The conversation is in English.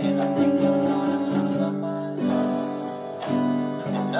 And I think I'm gonna lose my mind. And